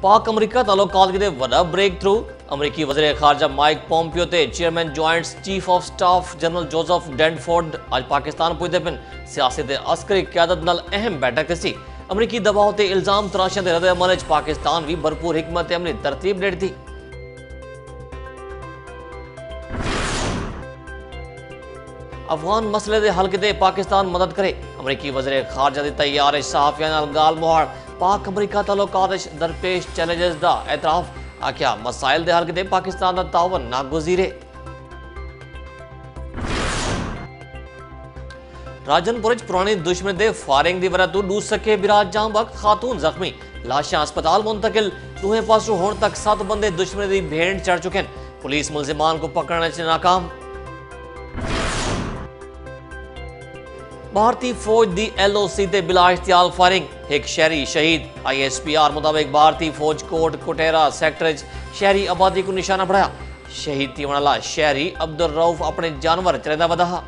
پاک امریکہ تعلقات کے لیے وڈا بریک تھرو۔ امریکی وزیر خارجہ مائک پومپیو تے chairman joints chief of staff general Joseph Dunford آج پاکستان پوچھتے پن۔ سیاسی تے عسکری قیادت نال اہم بیٹھک سی امریکی دباؤ تے الزام تراشن تے رد عمل پاکستان بھی بھرپور حکمت عملی ترتیب دیتی تھی۔ افغان مسئلے دے حل کے دے پاکستان مدد کرے۔ امریکی وزیر خارجہ دے تیار صحافیاں الگال مہار پاک امریکہ تعلقات درپیش چیلنجز دا اعتراف۔ آکیا مسائل دے حل کتے پاکستان دا تعاون ناگزیرے۔ راجن برج پرانی دشمن دے فائرنگ دی وجہ تو ڈوب سکے براج جام وقت خاتون زخمی۔ لاشاں ہسپتال منتقل، دوہے پاسو ہون تک سات بندے دشمن دی بھیڑ چڑھ چکے پولیس ملزمان کو پکڑنے سے ناکام۔ بھارتی فوج دی ایل او سی تے بلا اشتعال فائرنگ ایک شہری شہید۔ آئی ایس پی آر مطابق بھارتی فوج کوٹ کوٹیرا سیکٹر شہری آبادی کو نشانہ بڑھایا شہید تھی والا شہری عبد الروف اپنے جانور چرندہ بدہا